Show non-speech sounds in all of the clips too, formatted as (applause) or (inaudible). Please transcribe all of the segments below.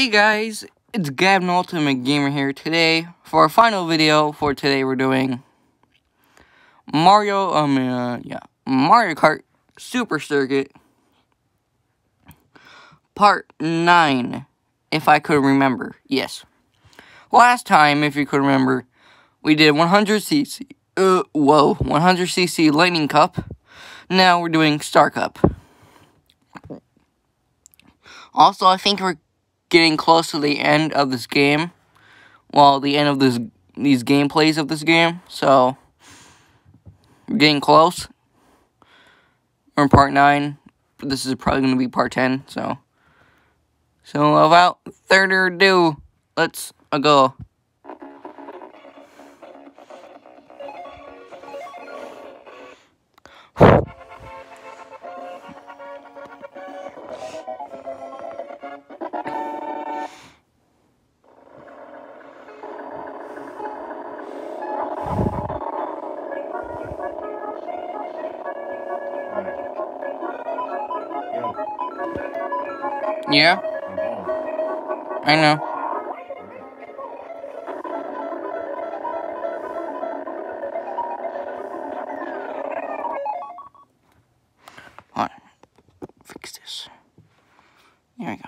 Hey guys, it's Gab Ultimate Gamer here today for our final video. For today, we're doing Mario, um, uh, yeah, Mario Kart Super Circuit Part 9, if I could remember. Yes. Last time, if you could remember, we did 100cc, uh, whoa, 100cc Lightning Cup. Now we're doing Star Cup. Also, I think we're getting close to the end of this game. Well, the end of this these gameplays of this game. So, we're getting close. We're in part 9. This is probably going to be part 10, so... So, without further ado, let's go. Yeah, I know. On. Fix this. There we go.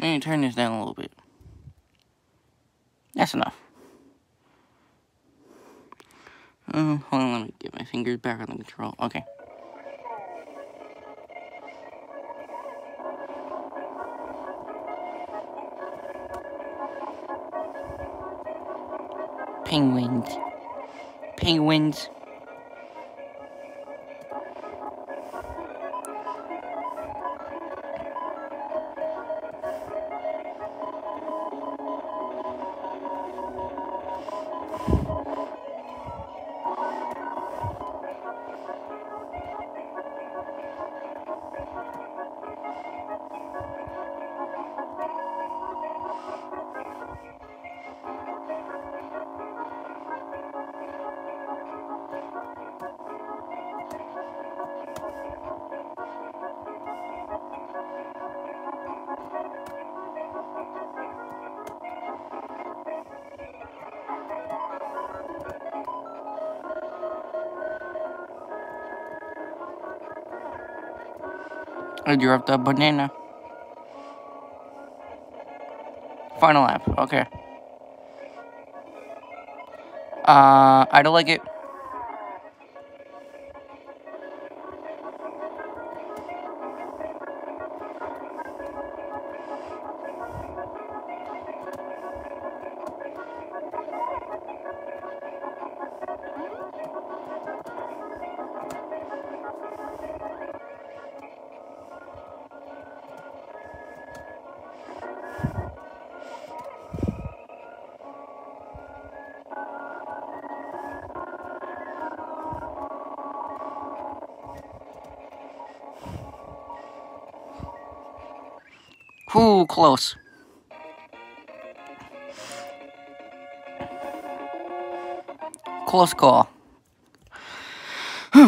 Let me turn this down a little bit. That's enough. Uh, hold on, let me get my fingers back on the control. Okay. Penguins. Penguins. I dropped a banana. Final lap, okay. Uh, I don't like it. Ooh, close. Close call. (sighs)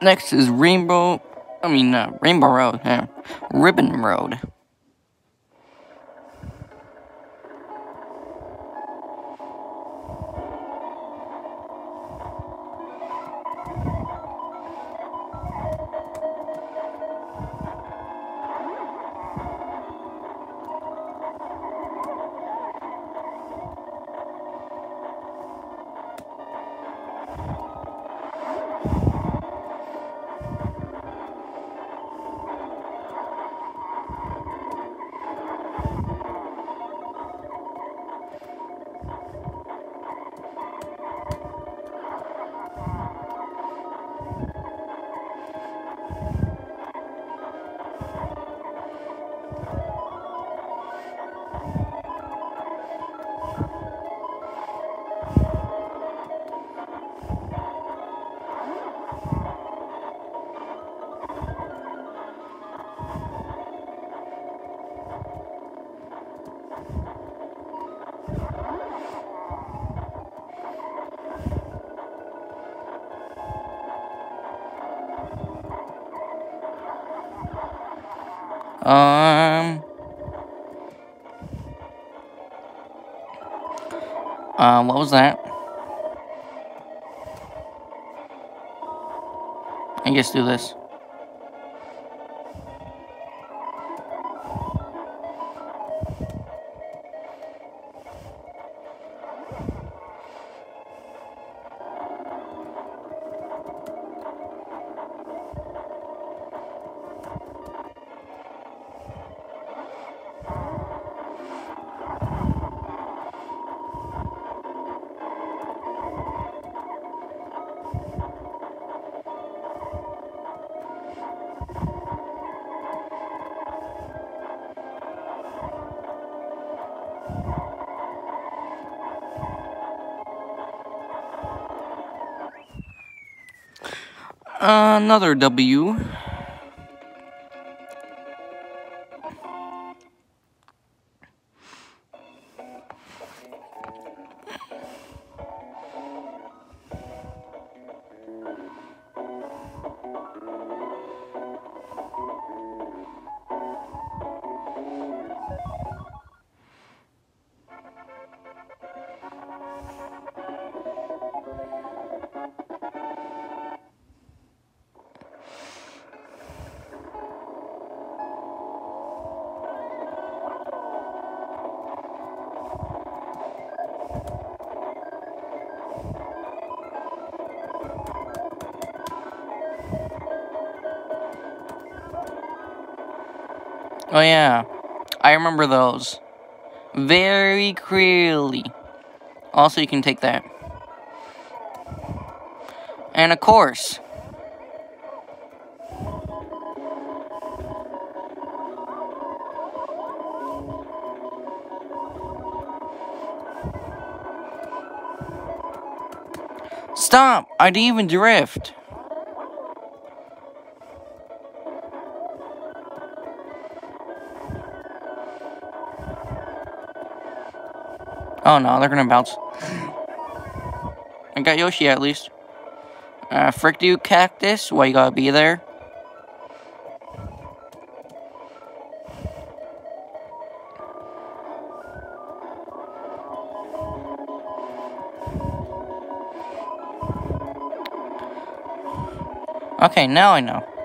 Next is Rainbow, I mean, uh, Rainbow Road, yeah. Ribbon Road. Um. Uh, what was that? I guess do this. Another W. Oh yeah, I remember those. Very clearly. Also, you can take that. And of course, Stop! I didn't even drift. Oh no, they're gonna bounce. I got Yoshi at least. Uh, frick you, Cactus. Why you gotta be there? Okay, now I know.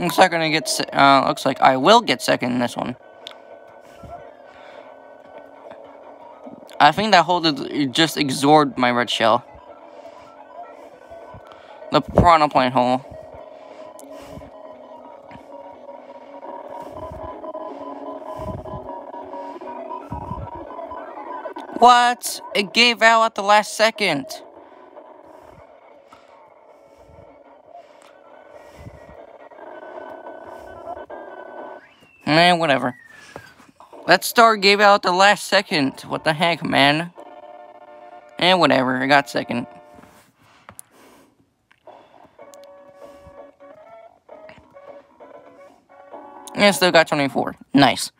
Looks like I'm gonna get. Uh, looks like I will get second in this one. I think that hole just absorbed my red shell. The piranha plant hole. What? It gave out at the last second. Eh, whatever. That star gave out the last second. What the heck, man? Eh, whatever. I got second. Yeah, still got 24. Nice.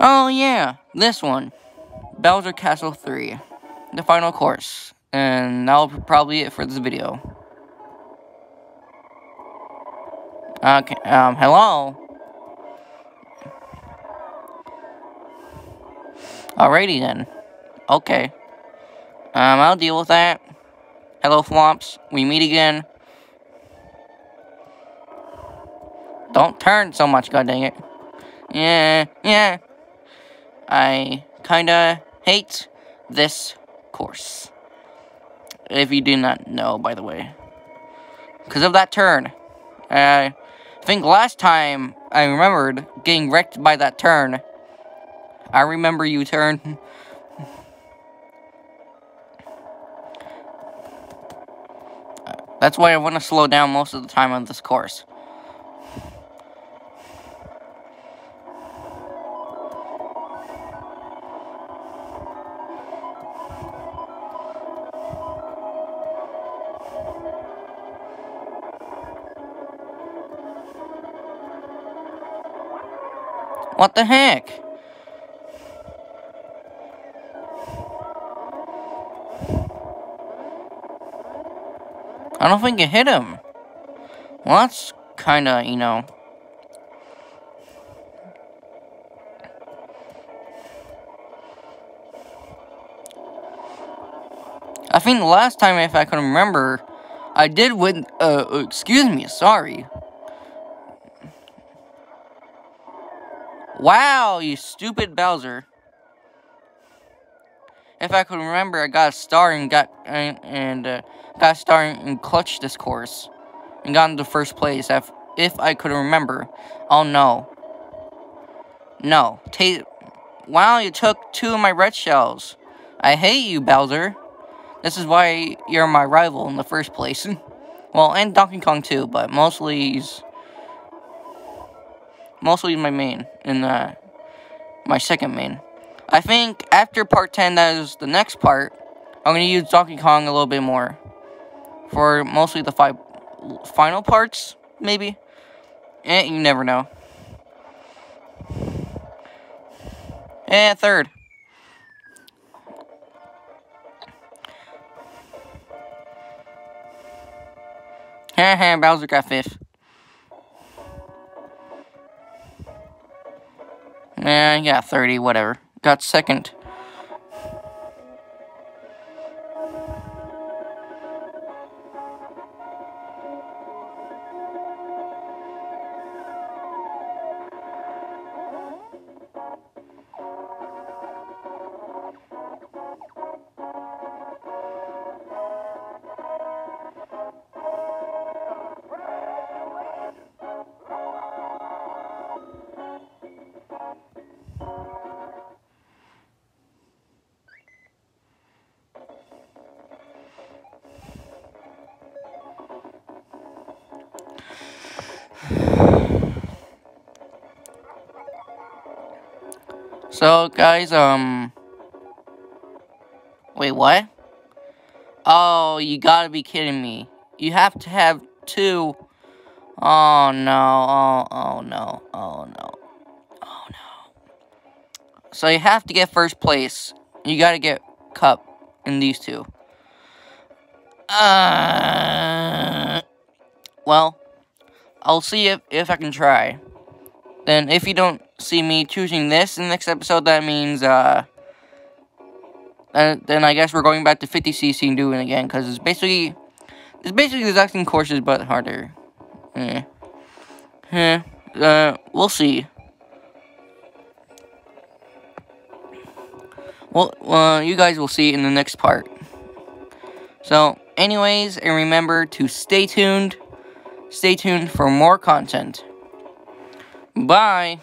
Oh, yeah. This one. Bowser Castle 3. The final course. And that'll probably it for this video. Okay, um, hello? Alrighty then. Okay. Um, I'll deal with that. Hello, Thwomps. We meet again. Don't turn so much, god dang it. Yeah, yeah. I kinda hate this course. If you do not know, by the way. Because of that turn. Uh, I think last time I remembered getting wrecked by that turn. I remember you turn. That's why I want to slow down most of the time on this course. What the heck? I don't think it hit him. Well, that's kinda, you know... I think the last time, if I can remember, I did win, uh, excuse me, sorry. Wow, you stupid Bowser. If I could remember, I got a star and got, and, and uh, got a star and clutched this course. And got into first place, if, if I could remember. Oh no. No. Ta wow, you took two of my red shells. I hate you, Bowser. This is why you're my rival in the first place. (laughs) well, and Donkey Kong too, but mostly he's... Mostly my main, and the... My second main. I think after part 10, that is the next part, I'm going to use Donkey Kong a little bit more. For mostly the five final parts, maybe. Eh, you never know. And third. Haha, (laughs) Bowser got fifth. Nah, yeah, 30, whatever. Got second. So, guys, um... Wait, what? Oh, you gotta be kidding me. You have to have two... Oh, no. Oh, oh, no. Oh, no. Oh, no. So, you have to get first place. You gotta get cup in these two. Uh... Well, I'll see if, if I can try. Then, if you don't see me choosing this in the next episode, that means, uh, then, I guess we're going back to 50cc and doing it again, because it's basically, it's basically the exact same courses, but harder. Eh. Eh. Uh, we'll see. Well, uh, you guys will see in the next part. So, anyways, and remember to stay tuned. Stay tuned for more content. Bye.